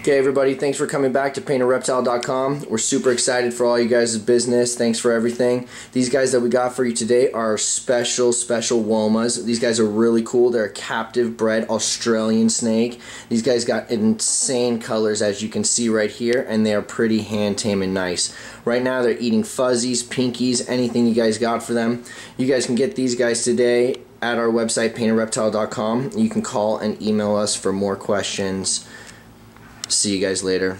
Okay, everybody, thanks for coming back to paintedreptile.com. We're super excited for all you guys' business. Thanks for everything. These guys that we got for you today are special, special Womas. These guys are really cool. They're a captive bred Australian snake. These guys got insane colors, as you can see right here, and they are pretty hand tame and nice. Right now, they're eating fuzzies, pinkies, anything you guys got for them. You guys can get these guys today at our website, paintedreptile.com. You can call and email us for more questions. See you guys later.